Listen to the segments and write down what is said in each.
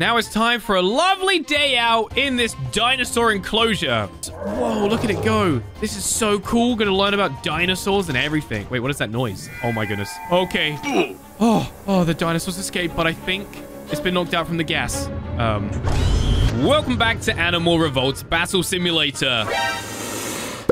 Now it's time for a lovely day out in this dinosaur enclosure. Whoa, look at it go. This is so cool. Gonna learn about dinosaurs and everything. Wait, what is that noise? Oh my goodness. Okay. Oh, oh, the dinosaurs escaped, but I think it's been knocked out from the gas. Um, welcome back to Animal Revolt's Battle Simulator.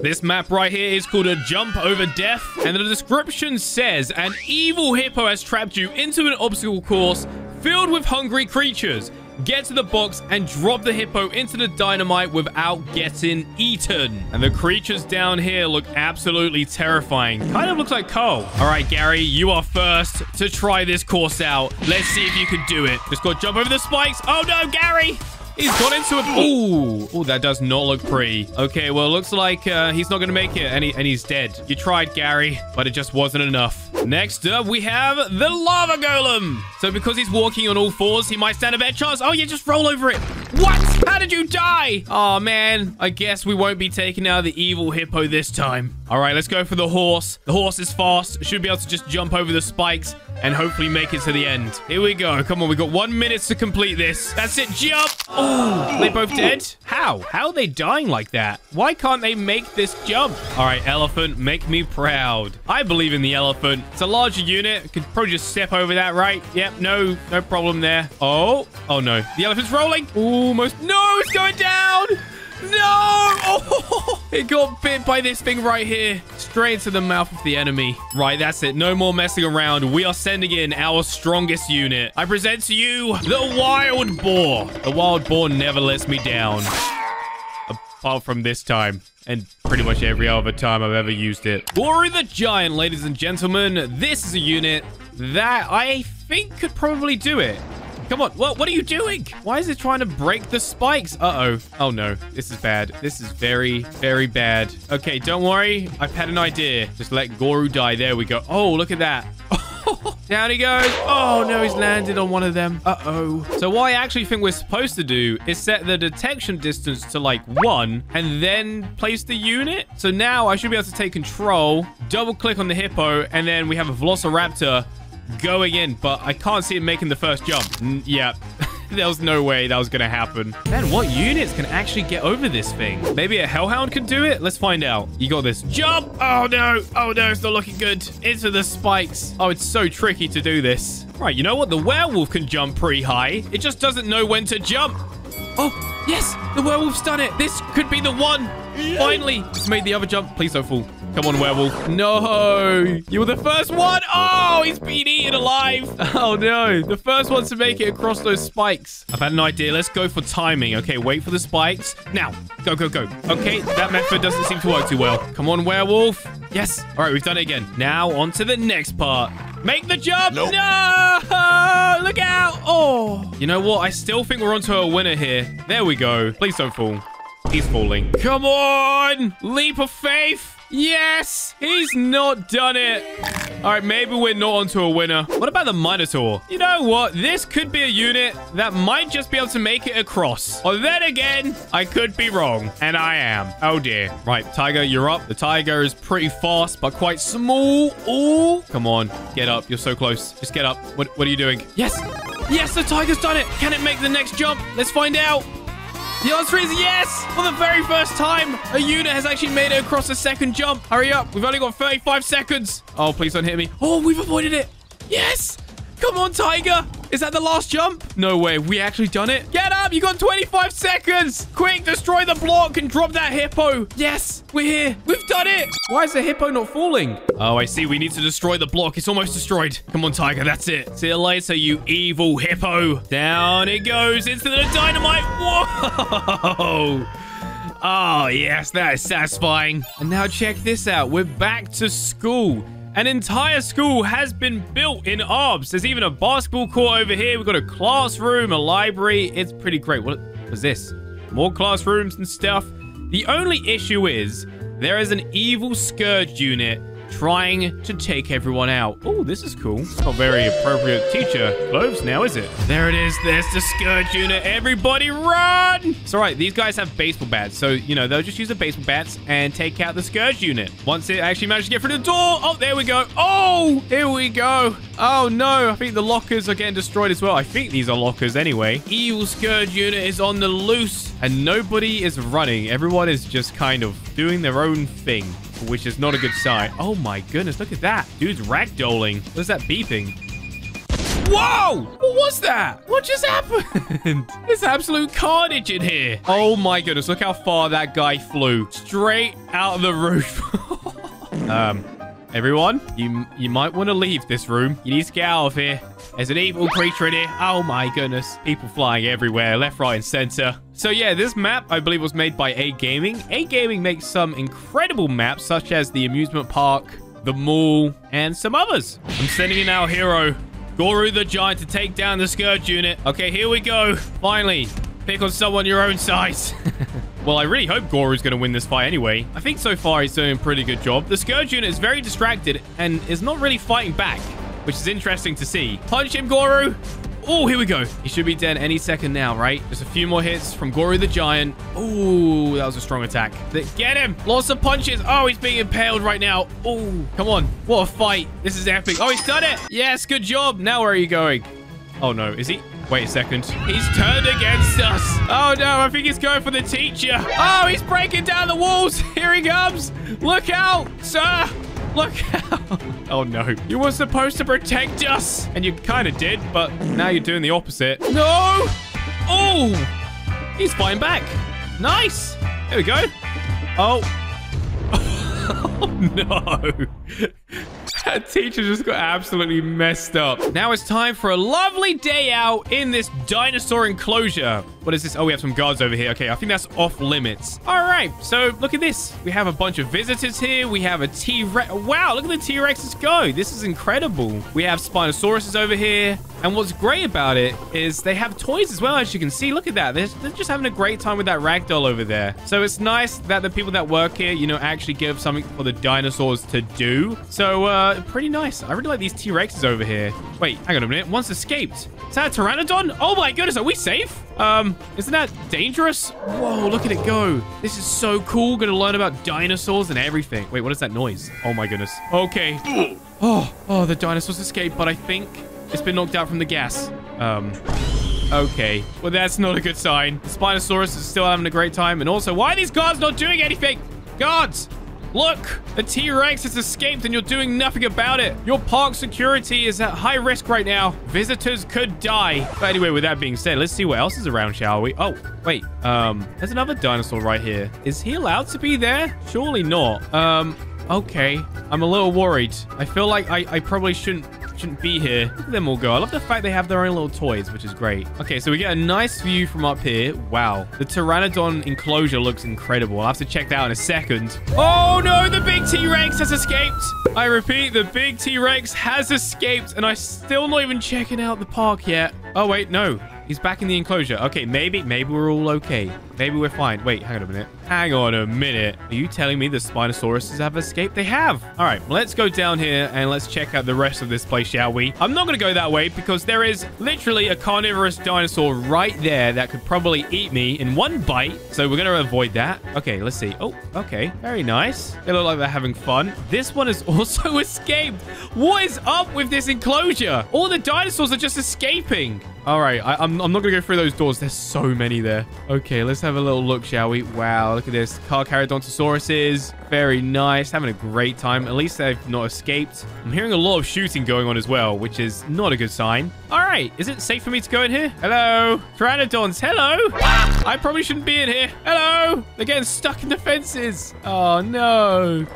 This map right here is called a jump over death, and the description says an evil hippo has trapped you into an obstacle course filled with hungry creatures. Get to the box and drop the hippo into the dynamite without getting eaten. And the creatures down here look absolutely terrifying. Kind of looks like coal. All right, Gary, you are first to try this course out. Let's see if you can do it. Just got to jump over the spikes. Oh no, Gary! He's gone into it. Ooh. Oh, that does not look pretty. Okay, well, looks like uh, he's not going to make it, and, he, and he's dead. You tried, Gary, but it just wasn't enough. Next up, we have the lava golem. So because he's walking on all fours, he might stand a better chance. Oh, yeah, just roll over it. What? How did you die? Oh, man. I guess we won't be taking out the evil hippo this time. All right, let's go for the horse. The horse is fast. Should be able to just jump over the spikes and hopefully make it to the end. Here we go. Come on, we got one minute to complete this. That's it. Jump. Oh, they both dead? How? How are they dying like that? Why can't they make this jump? All right, elephant, make me proud. I believe in the elephant. It's a larger unit. Could probably just step over that, right? Yep, no, no problem there. Oh, oh no. The elephant's rolling. Almost. No, it's going down. No! Oh, it got bit by this thing right here. Straight into the mouth of the enemy. Right, that's it. No more messing around. We are sending in our strongest unit. I present to you the Wild Boar. The Wild Boar never lets me down. Apart from this time. And pretty much every other time I've ever used it. Goro the Giant, ladies and gentlemen. This is a unit that I think could probably do it. Come on. What, what are you doing? Why is it trying to break the spikes? Uh-oh. Oh, no. This is bad. This is very, very bad. Okay, don't worry. I've had an idea. Just let Goro die. There we go. Oh, look at that. Down he goes. Oh, no, he's landed on one of them. Uh-oh. So what I actually think we're supposed to do is set the detection distance to like one and then place the unit. So now I should be able to take control, double click on the hippo, and then we have a Velociraptor going in, but I can't see him making the first jump. N yeah. there was no way that was going to happen. Man, what units can actually get over this thing? Maybe a Hellhound can do it? Let's find out. You got this. Jump! Oh, no. Oh, no. It's not looking good. Into the spikes. Oh, it's so tricky to do this. Right, you know what? The werewolf can jump pretty high. It just doesn't know when to jump. Oh, yes. The werewolf's done it. This could be the one. Finally. It's made the other jump. Please don't fall. Come on, werewolf. No. You were the first one. Oh, he's been eaten alive. Oh, no. The first one to make it across those spikes. I've had an idea. Let's go for timing. Okay, wait for the spikes. Now, go, go, go. Okay, that method doesn't seem to work too well. Come on, werewolf. Yes. All right, we've done it again. Now, on to the next part. Make the jump. Nope. No. Look out. Oh. You know what? I still think we're onto a winner here. There we go. Please don't fall. He's falling. Come on. Leap of faith. Yes! He's not done it. All right, maybe we're not onto a winner. What about the Minotaur? You know what? This could be a unit that might just be able to make it across. Or then again, I could be wrong. And I am. Oh, dear. Right, Tiger, you're up. The Tiger is pretty fast, but quite small. Ooh. Come on. Get up. You're so close. Just get up. What, what are you doing? Yes! Yes, the Tiger's done it! Can it make the next jump? Let's find out. The answer is yes! For the very first time, a unit has actually made it across the second jump. Hurry up. We've only got 35 seconds. Oh, please don't hit me. Oh, we've avoided it. Yes! Come on, Tiger. Is that the last jump? No way. We actually done it. Get up. You got 25 seconds. Quick, destroy the block and drop that hippo. Yes, we're here. We've done it. Why is the hippo not falling? Oh, I see. We need to destroy the block. It's almost destroyed. Come on, Tiger. That's it. See you later, you evil hippo. Down it goes into the dynamite. Whoa. Oh, yes, that is satisfying. And now check this out. We're back to school. An entire school has been built in Arbs. There's even a basketball court over here. We've got a classroom, a library. It's pretty great. What was this? More classrooms and stuff. The only issue is there is an evil Scourge unit trying to take everyone out. Oh, this is cool. Not very appropriate teacher clothes now, is it? There it is. There's the Scourge unit. Everybody run! It's all right. These guys have baseball bats. So, you know, they'll just use the baseball bats and take out the Scourge unit. Once it actually manages to get through the door. Oh, there we go. Oh, here we go. Oh, no. I think the lockers are getting destroyed as well. I think these are lockers anyway. Evil Scourge unit is on the loose and nobody is running. Everyone is just kind of doing their own thing, which is not a good sign. Oh my goodness, look at that. Dude's ragdolling. What is that beeping? Whoa! What was that? What just happened? There's absolute carnage in here. Oh my goodness, look how far that guy flew. Straight out of the roof. um, everyone, you, you might want to leave this room. You need to get out of here. There's an evil creature in here. Oh my goodness. People flying everywhere, left, right, and center. So yeah, this map, I believe, was made by A Gaming. A Gaming makes some incredible maps, such as the amusement park, the mall, and some others. I'm sending in our hero, Goro the Giant, to take down the Scourge unit. Okay, here we go. Finally, pick on someone your own size. well, I really hope Goro's going to win this fight anyway. I think so far he's doing a pretty good job. The Scourge unit is very distracted and is not really fighting back which is interesting to see. Punch him, Goro. Oh, here we go. He should be dead any second now, right? Just a few more hits from Goro the Giant. Oh, that was a strong attack. Get him. Lots of punches. Oh, he's being impaled right now. Oh, come on. What a fight. This is epic. Oh, he's done it. Yes, good job. Now where are you going? Oh, no. Is he? Wait a second. He's turned against us. Oh, no. I think he's going for the teacher. Oh, he's breaking down the walls. Here he comes. Look out, sir. Look out. Oh, no. You were supposed to protect us. And you kind of did, but now you're doing the opposite. No. Oh, he's fighting back. Nice. There we go. Oh. oh, no. That teacher just got absolutely messed up. Now it's time for a lovely day out in this dinosaur enclosure. What is this? Oh, we have some guards over here. Okay, I think that's off limits. All right, so look at this. We have a bunch of visitors here. We have a T-Rex. Wow, look at the T-Rexes go. This is incredible. We have Spinosauruses over here. And what's great about it is they have toys as well, as you can see. Look at that. They're, they're just having a great time with that ragdoll over there. So it's nice that the people that work here, you know, actually give something for the dinosaurs to do. So, uh, pretty nice. I really like these T-Rexes over here. Wait, hang on a minute. One's escaped. Is that a Pteranodon? Oh my goodness, are we safe? Um, isn't that dangerous? Whoa, look at it go. This is so cool. Gonna learn about dinosaurs and everything. Wait, what is that noise? Oh my goodness. Okay. Oh, oh, the dinosaurs escaped, but I think it's been knocked out from the gas. Um, okay. Well, that's not a good sign. The Spinosaurus is still having a great time. And also, why are these guards not doing anything? Guards! Look, the T-Rex has escaped and you're doing nothing about it. Your park security is at high risk right now. Visitors could die. But anyway, with that being said, let's see what else is around, shall we? Oh, wait. Um, there's another dinosaur right here. Is he allowed to be there? Surely not. Um, okay. I'm a little worried. I feel like I, I probably shouldn't shouldn't be here. Look at them all go. I love the fact they have their own little toys, which is great. Okay, so we get a nice view from up here. Wow. The Pteranodon enclosure looks incredible. I'll have to check that out in a second. Oh, no. The big T-Rex has escaped. I repeat, the big T-Rex has escaped, and I'm still not even checking out the park yet. Oh, wait. No. He's back in the enclosure. Okay, maybe, maybe we're all okay. Maybe we're fine. Wait, hang on a minute. Hang on a minute. Are you telling me the Spinosauruses have escaped? They have. All right, let's go down here and let's check out the rest of this place, shall we? I'm not going to go that way because there is literally a carnivorous dinosaur right there that could probably eat me in one bite. So we're going to avoid that. Okay, let's see. Oh, okay. Very nice. They look like they're having fun. This one has also escaped. What is up with this enclosure? All the dinosaurs are just escaping. All right, I, am not going to go through those doors. There's so many there. Okay, let's have a little look, shall we? Wow, look at this. Car Carcharodontosauruses. Very nice. Having a great time. At least they've not escaped. I'm hearing a lot of shooting going on as well, which is not a good sign. All right, is it safe for me to go in here? Hello? Pteranodons, hello? I probably shouldn't be in here. Hello? They're getting stuck in the fences. Oh, no.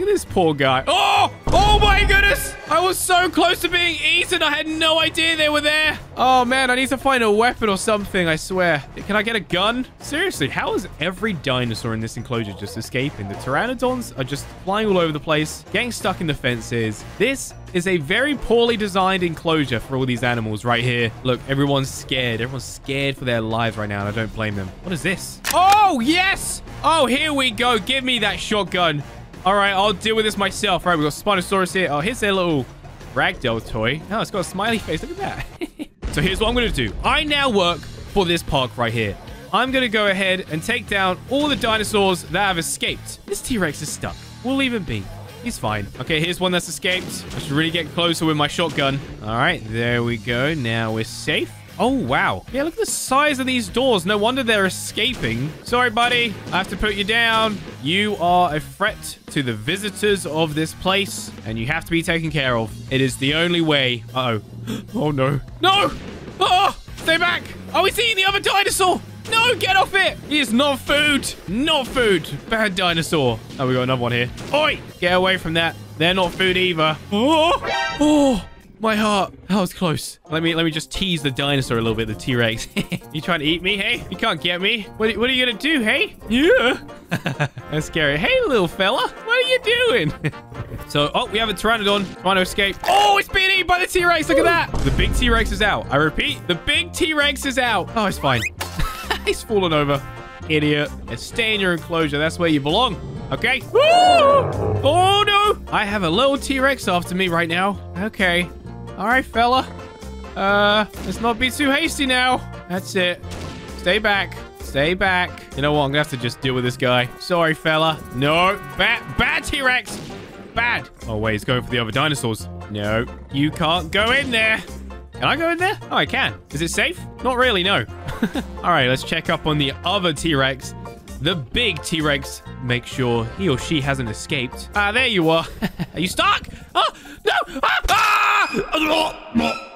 Look at this poor guy. Oh! Oh my goodness! I was so close to being eaten. I had no idea they were there. Oh man, I need to find a weapon or something, I swear. Can I get a gun? Seriously, how is every dinosaur in this enclosure just escaping? The pteranodons are just flying all over the place, getting stuck in the fences. This is a very poorly designed enclosure for all these animals right here. Look, everyone's scared. Everyone's scared for their lives right now, and I don't blame them. What is this? Oh, yes! Oh, here we go. Give me that shotgun. All right, I'll deal with this myself. All right, we got Spinosaurus here. Oh, here's a little ragdoll toy. Oh, it's got a smiley face. Look at that. so here's what I'm going to do. I now work for this park right here. I'm going to go ahead and take down all the dinosaurs that have escaped. This T-Rex is stuck. We'll leave him be. He's fine. Okay, here's one that's escaped. I should really get closer with my shotgun. All right, there we go. Now we're safe. Oh, wow. Yeah, look at the size of these doors. No wonder they're escaping. Sorry, buddy. I have to put you down. You are a threat to the visitors of this place, and you have to be taken care of. It is the only way. Uh-oh. Oh, no. No! Oh! Stay back! Oh, he's eating the other dinosaur! No, get off it! He is not food! Not food! Bad dinosaur. Oh, we got another one here. Oi! Get away from that. They're not food either. Oh! Oh! My heart. That was close. Let me let me just tease the dinosaur a little bit, the T-Rex. you trying to eat me, hey? You can't get me. What, what are you gonna do, hey? Yeah. That's scary. Hey, little fella. What are you doing? so, oh, we have a Pteranodon trying to escape. Oh, it's being eaten by the T-Rex. Look at that. The big T-Rex is out. I repeat, the big T-Rex is out. Oh, it's fine. He's fallen over. Idiot. And stay in your enclosure. That's where you belong. Okay? Woo! Oh, no. I have a little T-Rex after me right now. Okay. All right, fella. Uh, let's not be too hasty now. That's it. Stay back. Stay back. You know what? I'm gonna have to just deal with this guy. Sorry, fella. No. Bad, bad T-Rex. Bad. Oh, wait. He's going for the other dinosaurs. No. You can't go in there. Can I go in there? Oh, I can. Is it safe? Not really, no. All right, let's check up on the other T-Rex. The big T-Rex. Make sure he or she hasn't escaped. Ah, there you are. are you stuck? Oh, no! Ah! ah!